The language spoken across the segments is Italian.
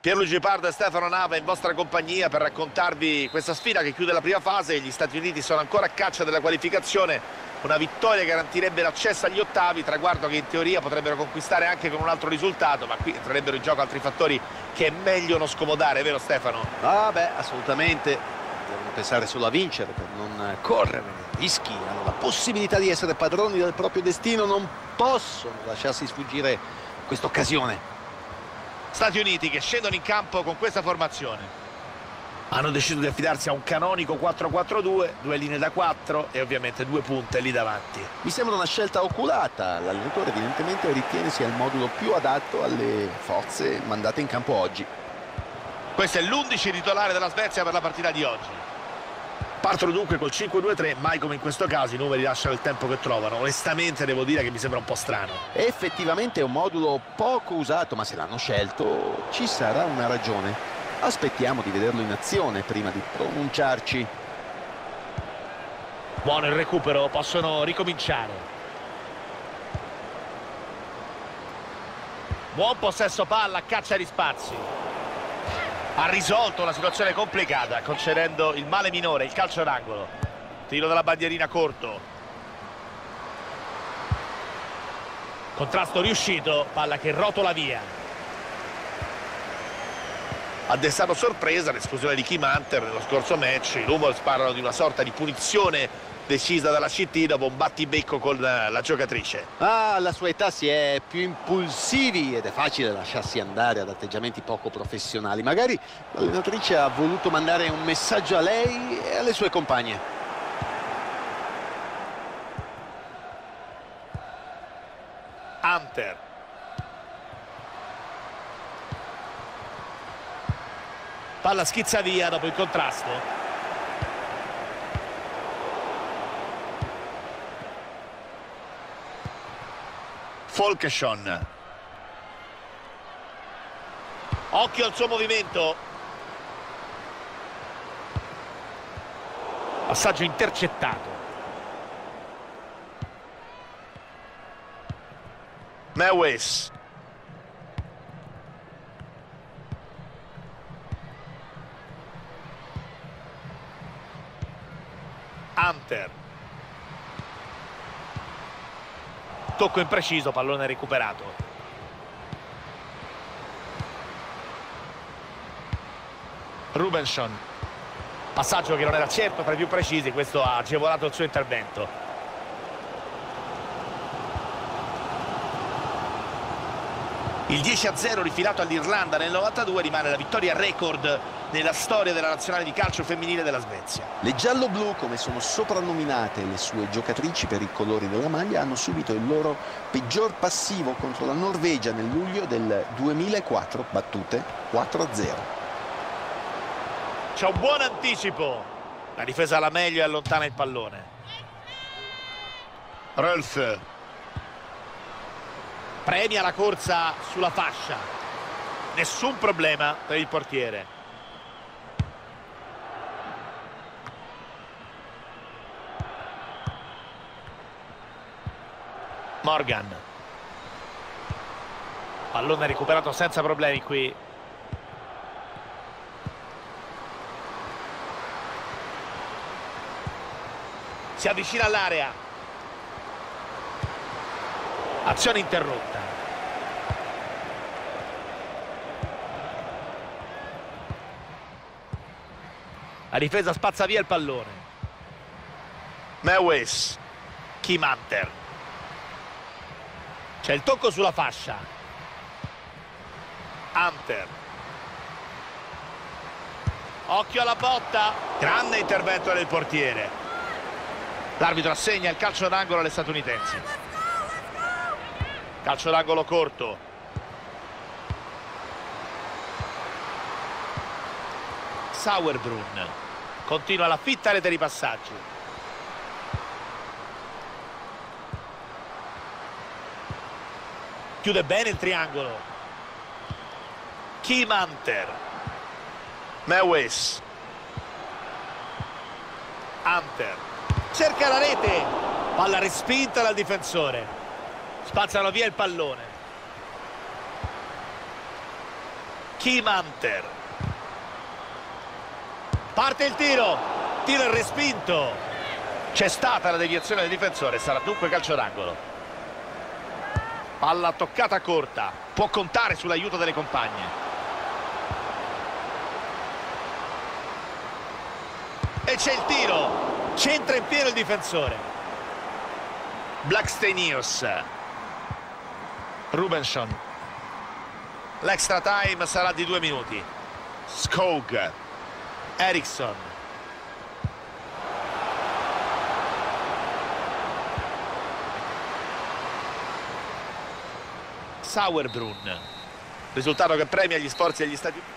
Pierluigi Pardo e Stefano Nava in vostra compagnia per raccontarvi questa sfida che chiude la prima fase. Gli Stati Uniti sono ancora a caccia della qualificazione. Una vittoria garantirebbe l'accesso agli ottavi, traguardo che in teoria potrebbero conquistare anche con un altro risultato, ma qui entrerebbero in gioco altri fattori che è meglio non scomodare, vero Stefano? Ah beh, assolutamente. Devono pensare solo a vincere per non correre rischi, hanno la possibilità di essere padroni del proprio destino, non possono lasciarsi sfuggire questa occasione. Stati Uniti che scendono in campo con questa formazione. Hanno deciso di affidarsi a un canonico 4-4-2, due linee da 4 e ovviamente due punte lì davanti. Mi sembra una scelta oculata, l'allenatore evidentemente ritiene sia il modulo più adatto alle forze mandate in campo oggi. Questo è l'11 titolare della Svezia per la partita di oggi. Partono dunque col 5-2-3, mai come in questo caso i numeri lasciano il tempo che trovano. Onestamente devo dire che mi sembra un po' strano. Effettivamente è un modulo poco usato, ma se l'hanno scelto ci sarà una ragione. Aspettiamo di vederlo in azione prima di pronunciarci. Buono il recupero, possono ricominciare. Buon possesso palla, caccia di spazi ha risolto una situazione complicata concedendo il male minore, il calcio d'angolo. Tiro della bandierina corto. Contrasto riuscito palla che rotola via. Ha destato sorpresa l'esclusione di Kim Hunter nello scorso match. I Rumors parlano di una sorta di punizione decisa dalla CT dopo un battibecco con la giocatrice. Ah, alla sua età si è più impulsivi ed è facile lasciarsi andare ad atteggiamenti poco professionali. Magari l'allenatrice ha voluto mandare un messaggio a lei e alle sue compagne. Hunter. Palla schizza via dopo il contrasto. Folkesson. Occhio al suo movimento. Passaggio intercettato. Mewis Hunter tocco impreciso, pallone recuperato. Rubenson. Passaggio che non era certo tra i più precisi, questo ha agevolato il suo intervento. Il 10-0 rifilato all'Irlanda nel 92 rimane la vittoria record nella storia della nazionale di calcio femminile della Svezia. Le giallo-blu, come sono soprannominate le sue giocatrici per i colori della maglia, hanno subito il loro peggior passivo contro la Norvegia nel luglio del 2004, battute 4-0. C'è un buon anticipo, la difesa alla meglio e allontana il pallone. Rolf premia la corsa sulla fascia, nessun problema per il portiere. Morgan. Pallone recuperato senza problemi qui. Si avvicina all'area. Azione interrotta. La difesa spazza via il pallone. Mewis Kim Hunter c'è il tocco sulla fascia. Hunter. Occhio alla botta. Grande intervento del portiere. L'arbitro assegna il calcio d'angolo alle statunitensi. Calcio d'angolo corto. Sauerbrunn. Continua la fitta rete di passaggi. Chiude bene il triangolo Kim Hunter Mewis Hunter cerca la rete palla respinta dal difensore spazzano via il pallone Kimanter. Parte il tiro. Tiro respinto. C'è stata la deviazione del difensore, sarà dunque calcio d'angolo. Palla toccata corta. Può contare sull'aiuto delle compagne. E c'è il tiro. Centra in pieno il difensore. Blackstenius. Rubenson. L'extra time sarà di due minuti. Skog. Eriksson. Sauerbrunn. Risultato che premia gli sforzi degli Stati Uniti.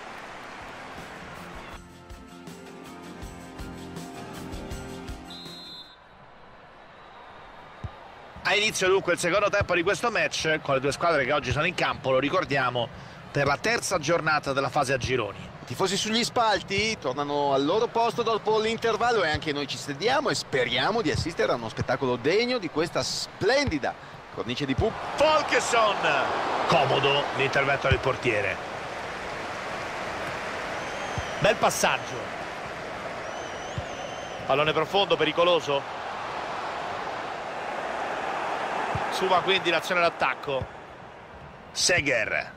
A inizio dunque il secondo tempo di questo match con le due squadre che oggi sono in campo, lo ricordiamo, per la terza giornata della fase a gironi. Tifosi sugli spalti tornano al loro posto dopo l'intervallo e anche noi ci sediamo e speriamo di assistere a uno spettacolo degno di questa splendida cornice di Pup. Folkesson! Comodo l'intervento del portiere. Bel passaggio. Pallone profondo, pericoloso. Suma quindi l'azione d'attacco. Seger.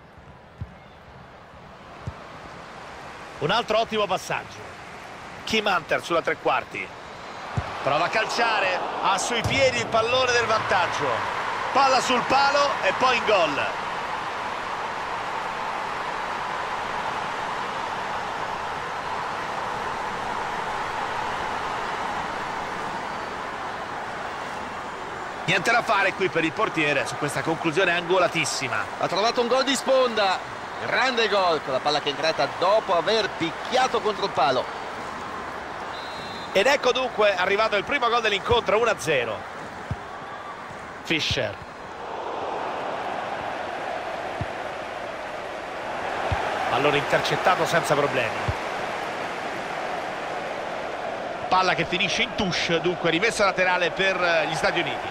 Un altro ottimo passaggio. Kim Hunter sulla tre quarti. Prova a calciare. Ha sui piedi il pallone del vantaggio. Palla sul palo e poi in gol. Niente da fare qui per il portiere su questa conclusione angolatissima. Ha trovato un gol di sponda. Grande gol con la palla che è entrata dopo aver picchiato contro il palo. Ed ecco dunque arrivato il primo gol dell'incontro 1-0. Fischer. Pallone intercettato senza problemi. Palla che finisce in touche, dunque rimessa laterale per gli Stati Uniti.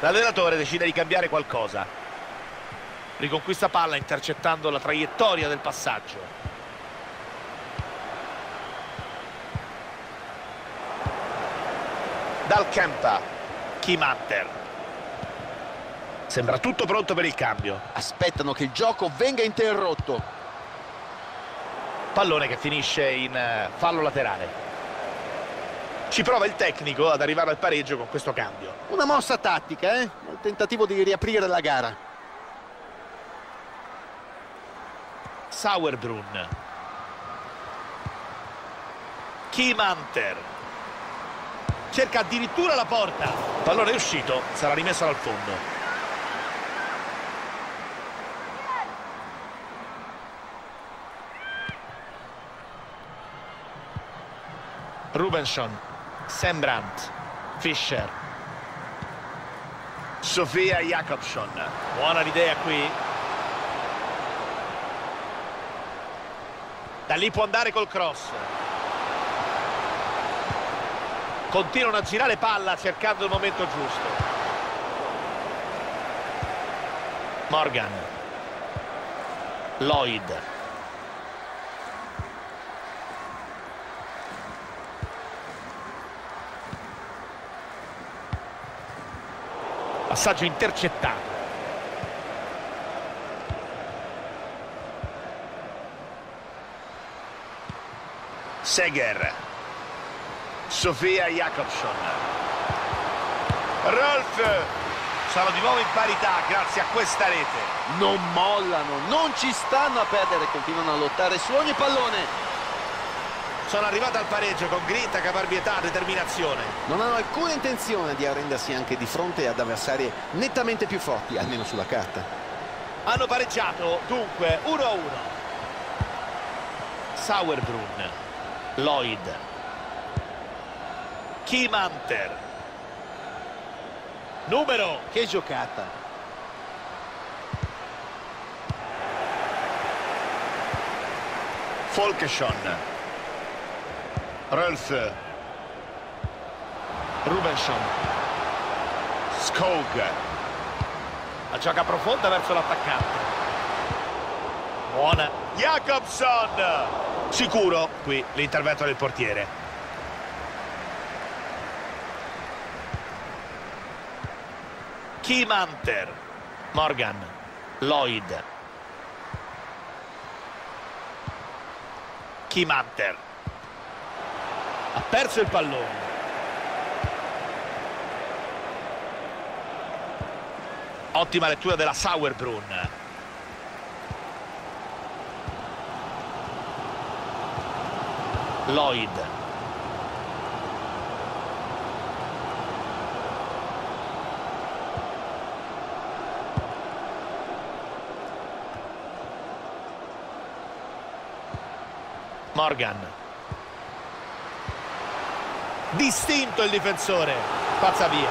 L'allenatore decide di cambiare qualcosa. Riconquista palla intercettando la traiettoria del passaggio. Dal Kempa, Kimatter. Sembra tutto pronto per il cambio. Aspettano che il gioco venga interrotto. Pallone che finisce in eh, fallo laterale. Ci prova il tecnico ad arrivare al pareggio con questo cambio. Una mossa tattica, eh? Nel tentativo di riaprire la gara. Sauerbrunn. Kim Hunter. Cerca addirittura la porta. Pallone è uscito, sarà rimesso dal fondo. Rubenson, Sembrant, Fischer, Sofia Jakobsson. Buona l'idea qui. Da lì può andare col cross. Continuano a girare palla cercando il momento giusto. Morgan. Lloyd. Passaggio intercettato. Seger. Sofia Jakobsson. Rolf. Sono di nuovo in parità grazie a questa rete. Non mollano, non ci stanno a perdere, continuano a lottare su ogni pallone. Sono arrivate al pareggio con grinta, caparbietà, determinazione. Non hanno alcuna intenzione di arrendersi anche di fronte ad avversari nettamente più forti, almeno sulla carta. Hanno pareggiato, dunque, 1-1. Sauerbrunn. Lloyd. Kim Hunter. Numero. Che giocata. Folkesson. Rolf. Rubenson. Skog. La gioca profonda verso l'attaccante. Buona. Jacobson. Sicuro qui l'intervento del portiere. Kimanter. Morgan. Lloyd. Kimanter. Ha perso il pallone. Ottima lettura della Sauerbrunn. Lloyd. Morgan. Distinto il difensore. Pazza via.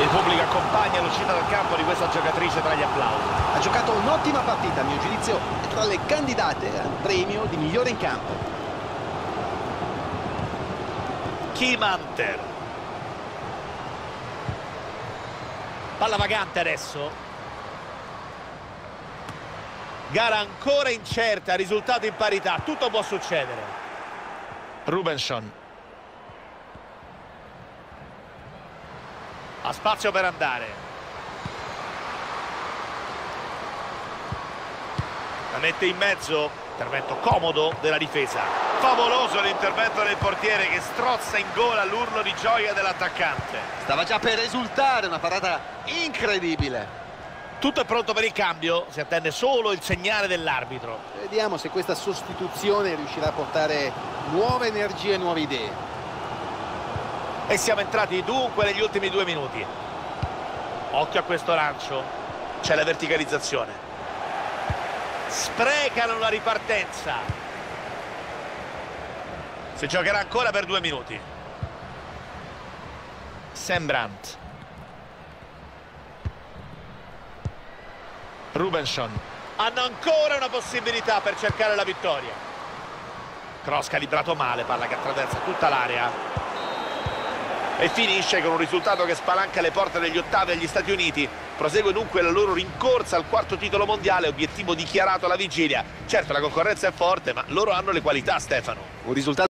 Il pubblico accompagna l'uscita dal campo di questa giocatrice tra gli applausi. Ha giocato un'ottima partita, a mio giudizio, è tra le candidate al premio di migliore in campo. Kimanter. Palla vagante adesso. Gara ancora incerta, risultato in parità, tutto può succedere. Rubenson. Ha spazio per andare. La mette in mezzo, intervento comodo della difesa. Favoloso l'intervento del portiere che strozza in gola l'urlo di gioia dell'attaccante. Stava già per risultare una parata incredibile. Tutto è pronto per il cambio, si attende solo il segnale dell'arbitro. Vediamo se questa sostituzione riuscirà a portare nuove energie e nuove idee. E siamo entrati dunque negli ultimi due minuti. Occhio a questo lancio. C'è la verticalizzazione. Sprecano la ripartenza. Si giocherà ancora per due minuti. Sembrant. Rubenson. Hanno ancora una possibilità per cercare la vittoria. Cross calibrato male, palla che attraversa tutta l'area e finisce con un risultato che spalanca le porte degli ottavi agli Stati Uniti. Prosegue dunque la loro rincorsa al quarto titolo mondiale, obiettivo dichiarato alla vigilia. Certo la concorrenza è forte, ma loro hanno le qualità Stefano. Un risultato